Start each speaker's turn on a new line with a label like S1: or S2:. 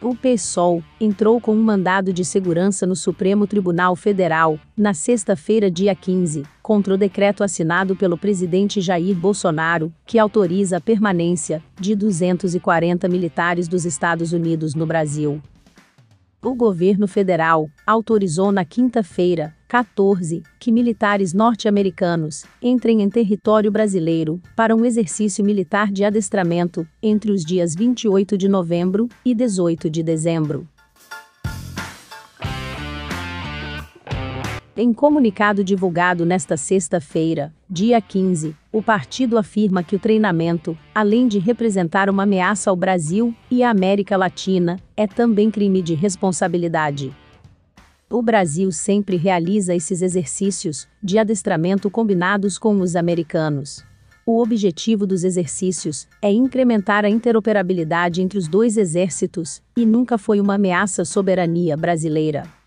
S1: O PSOL entrou com um mandado de segurança no Supremo Tribunal Federal, na sexta-feira, dia 15, contra o decreto assinado pelo presidente Jair Bolsonaro, que autoriza a permanência de 240 militares dos Estados Unidos no Brasil. O governo federal autorizou na quinta-feira, 14, que militares norte-americanos entrem em território brasileiro para um exercício militar de adestramento entre os dias 28 de novembro e 18 de dezembro. Em comunicado divulgado nesta sexta-feira, dia 15, o partido afirma que o treinamento, além de representar uma ameaça ao Brasil e à América Latina, é também crime de responsabilidade. O Brasil sempre realiza esses exercícios de adestramento combinados com os americanos. O objetivo dos exercícios é incrementar a interoperabilidade entre os dois exércitos e nunca foi uma ameaça à soberania brasileira.